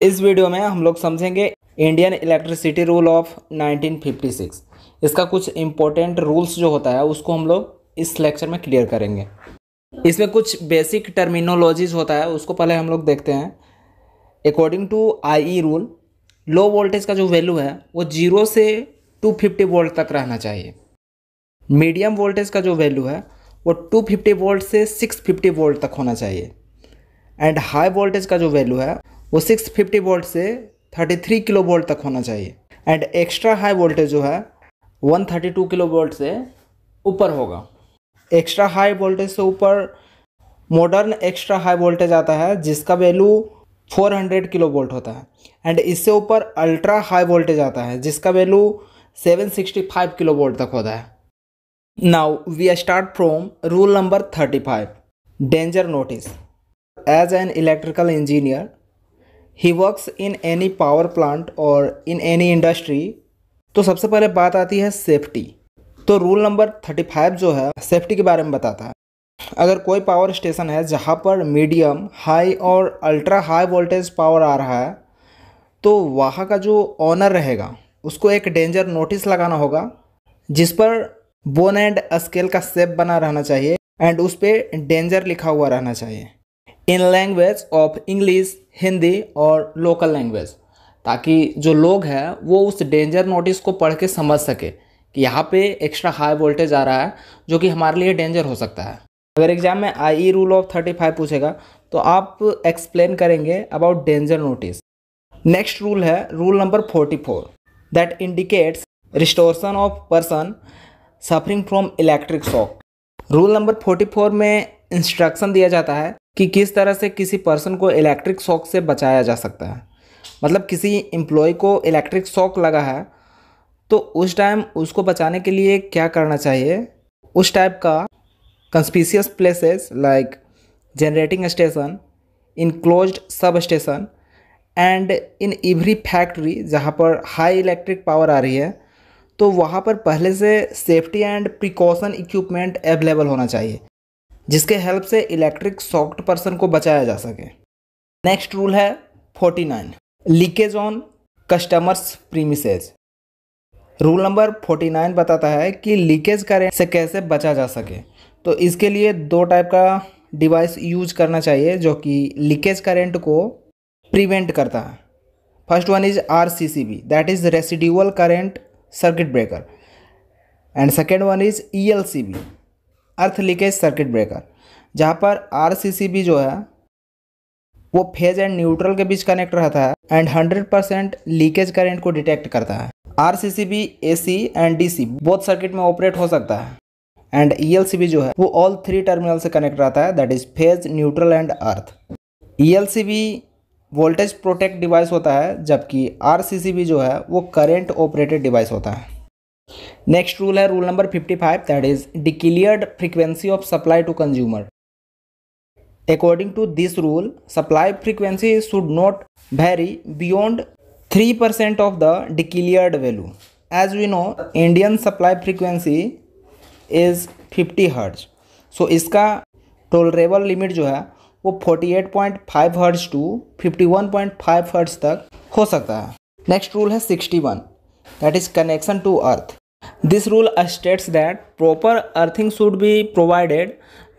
इस वीडियो में हम लोग समझेंगे इंडियन इलेक्ट्रिसिटी रूल ऑफ़ 1956 इसका कुछ इम्पोर्टेंट रूल्स जो होता है, उसको हम लोग इस लेक्चर में क्लियर करेंगे। इसमें कुछ बेसिक टर्मिनोलॉजीज होता है, उसको पहले हम लोग देखते हैं। According to IE rule low voltage का जो वैल्यू है, वो ज़ीरो से 250 वोल्ट तक रहना चाहिए। मीडियम वोल्टेज का जो वैल्यू है, वो 250 वोल्ट से 650 वोल्ट तक होना चाहिए। एंड हाई वोल्टेज का जो वैल्यू है वो 650 वोल्ट से 33 किलो वोल्ट तक होना चाहिए। एंड एक्स्ट्रा हाई वोल्टेज जो है 132 किलो वोल्ट से ऊपर होगा। एक्स्ट्रा हाई वोल्टेज से ऊपर मॉडर्न एक्स्ट्रा हाई वोल्टेज आता है, जिसका वैल्यू 400 किलो वोल्ट होता है। एंड इससे ऊपर अल्ट्रा हाई वोल्टेज आता है, जिसका वैल्यू 765 किलो वोल्ट तक होता है। Now we start from rule number 35 danger notice as an electrical engineer he works in any power plant और इन एनी इंडस्ट्री तो सबसे पहले बात आती है सेफ्टी तो रूल नंबर 35 जो है सेफ्टी के बारे में बताता है। अगर कोई पावर स्टेशन है जहाँ पर मीडियम हाई और अल्ट्रा हाई वोल्टेज पावर आ रहा है तो वहाँ का जो ऑनर रहेगा, उसको एक डेंजर नोटिस लगाना होगा, जिस पर बोन एंड स्केल का सेप बना रहना चाहिए एंड उस पर डेंजर लिखा हुआ रहना चाहिए। In language of English Hindi और लोकल लैंग्वेज ताकि जो लोग हैं, वो उस डेंजर नोटिस को पढ़ के समझ सके कि यहाँ पे एक्स्ट्रा हाई वोल्टेज आ रहा है, जो कि हमारे लिए डेंजर हो सकता है। अगर एग्ज़ाम में I rule of thirty five पूछेगा तो आप एक्सप्लेन करेंगे about danger notice next rule है rule number forty four that indicates restoration of person suffering from electric shock rule number forty four में इंस्ट्रक्शन दिया जाता है कि किस तरह से किसी पर्सन को इलेक्ट्रिक शॉक से बचाया जा सकता है। मतलब किसी एम्प्लॉय को इलेक्ट्रिक शॉक लगा है तो उस टाइम उसको बचाने के लिए क्या करना चाहिए? उस टाइप का conspicuous places like generating station in closed sub station and in every factory जहाँ पर हाई इलेक्ट्रिक पावर आ रही है तो वहाँ पर पहले से safety and precaution equipment available होना चाहिए। जिसके हेल्प से इलेक्ट्रिक सॉक्ट पर्सन को बचाया जा सके। नेक्स्ट रूल है forty nine leakage on customers premises rule number forty nine बताता है कि लीकेज करेंट से कैसे बचा जा सके। तो इसके लिए दो टाइप का डिवाइस यूज़ करना चाहिए जो कि लीकेज करेंट को प्रिवेंट करता है। First one is R C C B that is residual current circuit breaker and second one is E L C B earth leakage circuit breaker जहाँ पर आर सी सी बी जो है, वो phase and neutral के बीच connect रहता है and hundred percent leakage current को डिटेक्ट करता है। R C C B A C and D C both circuit में ऑपरेट हो सकता है। And E L C B जो है, वो ऑल थ्री टर्मिनल से कनेक्ट रहता है that is phase neutral and earth E L C B voltage protect device होता है, जबकि आर सी सी बी जो है, वो करेंट ऑपरेटेड डिवाइस होता है। नेक्स्ट रूल है rule number fifty five that is declared frequency of supply to consumer according to this rule supply frequency should not vary beyond three percent of the declared value as we know Indian supply frequency is fifty hertz so इसका tolerable limit जो है, वो forty eight point five hertz to fifty one point five hertz तक हो सकता है। Next rule है sixty one that is connection to earth this rule states that proper earthing should be provided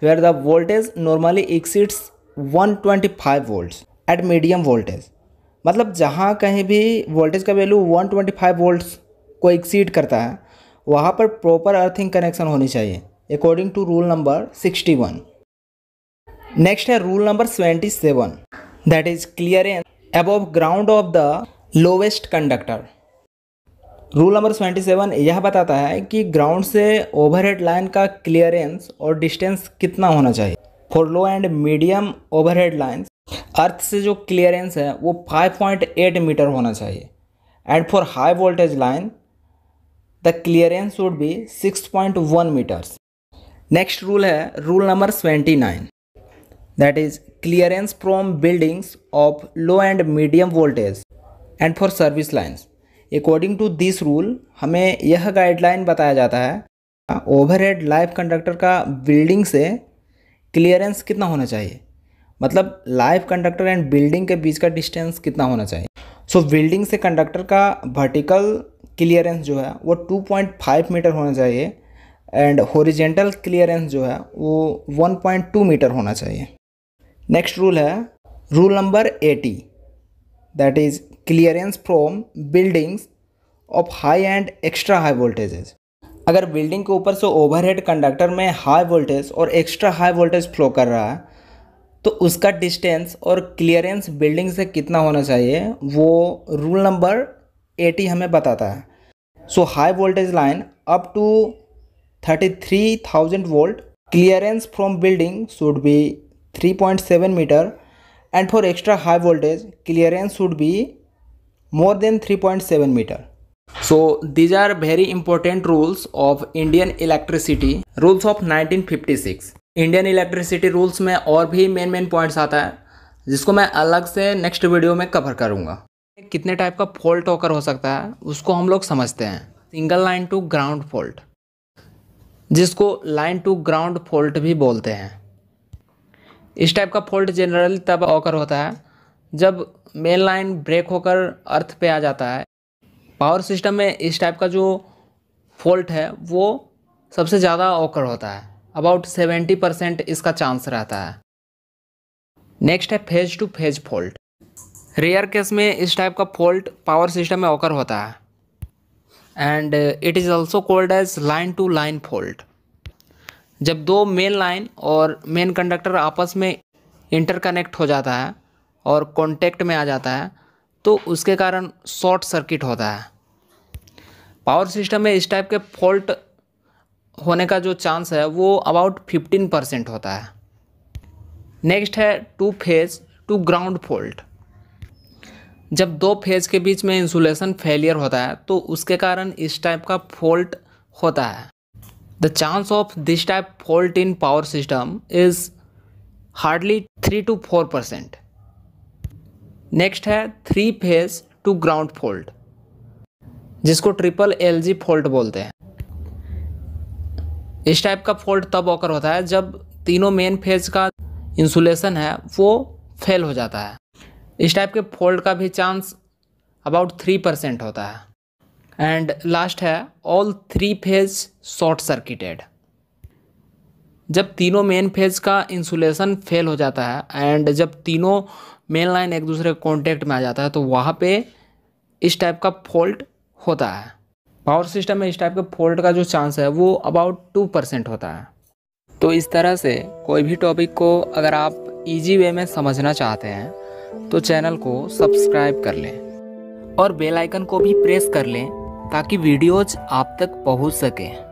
where the voltage normally exceeds 125 volts at medium voltage मतलब जहाँ कहीं भी voltage का वैल्यू 125 वोल्ट्स को एक्सीड करता है, वहाँ पर प्रॉपर अर्थिंग कनेक्शन होनी चाहिए according to rule number 61 next है rule number 27 that is clearance above ground of the lowest conductor rule number 27 यह बताता है कि ग्राउंड से ओवरहेड लाइन का क्लियरेंस और डिस्टेंस कितना होना चाहिए। For low and medium overhead line earth से जो क्लियरेंस है, वो 5.8 मीटर होना चाहिए। And for high voltage line the clearance would be 6.1 meters next rule है rule number 29 that is clearance from buildings of low and medium voltage and for service lines according to this rule हमें यह guideline बताया जाता है overhead life conductor का building से clearance कितना होना चाहिए? मतलब लाइफ कंडक्टर एंड बिल्डिंग के बीच का डिस्टेंस कितना होना चाहिए? सो so, बिल्डिंग से कंडक्टर का वर्टिकल क्लियरेंस जो है वो 2.5 मीटर होना चाहिए एंड होरिजेंटल क्लियरेंस जो है वो 1.2 मीटर होना चाहिए। नेक्स्ट रूल है rule number eighty that is clearance from buildings of high and extra high voltages अगर बिल्डिंग के ऊपर से ओवरहेड कंडक्टर में हाई वोल्टेज और एक्स्ट्रा हाई वोल्टेज फ्लो कर रहा है तो उसका डिस्टेंस और क्लियरेंस बिल्डिंग से कितना होना चाहिए, वो रूल नंबर एटी हमें बताता है। So high voltage line up to thirty three thousand volt clearance from building should be three point seven meter extra high voltage clearance should be more than three point seven meter so, these are very important rules of indian electricity. Rules of 1956 Indian electricity rules में और भी main main points आता है, जिसको मैं अलग से next video में कवर करूँगा। कितने टाइप का फॉल्ट होकर हो सकता है, उसको हम लोग समझते हैं। Single line to ground fault जिसको लाइन टू ग्राउंड फॉल्ट भी बोलते हैं। इस टाइप का फॉल्ट जनरली तब ऑकर होता है जब मेन लाइन ब्रेक होकर अर्थ पे आ जाता है। पावर सिस्टम में इस टाइप का जो फॉल्ट है, वो सबसे ज़्यादा ऑकर होता है। अबाउट सेवेंटी परसेंट इसका चांस रहता है। नेक्स्ट है phase to phase fault rare case में इस टाइप का फॉल्ट पावर सिस्टम में ऑकर होता है। And it is also called as line to line fault जब दो मेन लाइन और मेन कंडक्टर आपस में इंटरकनेक्ट हो जाता है और कॉन्टेक्ट में आ जाता है तो उसके कारण शॉर्ट सर्किट होता है। पावर सिस्टम में इस टाइप के फॉल्ट होने का जो चांस है, वो अबाउट फिफ्टीन परसेंट होता है। नेक्स्ट है two phase to ground fault जब दो फ़ेज़ के बीच में इंसुलेशन फेलियर होता है तो उसके कारण इस टाइप का फॉल्ट होता है। The chance of this type fault in power system is hardly three to four percent next है three phase to ground fault जिसको ट्रिपल एल जी फॉल्ट बोलते हैं। इस टाइप का फॉल्ट तब ऑकर होता है जब तीनों मेन फ़ेज़ का इंसुलेशन है, वो फेल हो जाता है। इस टाइप के फॉल्ट का भी चांस अबाउट थ्री परसेंट होता है। एंड लास्ट है all three phase short circuited जब तीनों मेन फ़ेज़ का इंसुलेशन फेल हो जाता है एंड जब तीनों मेन लाइन एक दूसरे के कॉन्टेक्ट में आ जाता है तो वहाँ पे इस टाइप का फॉल्ट होता है। पावर सिस्टम में इस टाइप के फॉल्ट का जो चांस है, वो अबाउट टू परसेंट होता है। तो इस तरह से कोई भी टॉपिक को अगर आप इजी वे में समझना चाहते हैं तो चैनल को सब्सक्राइब कर लें। और बेल आइकन को भी प्रेस कर लें ताकि वीडियोज़ आप तक पहुँच सकें।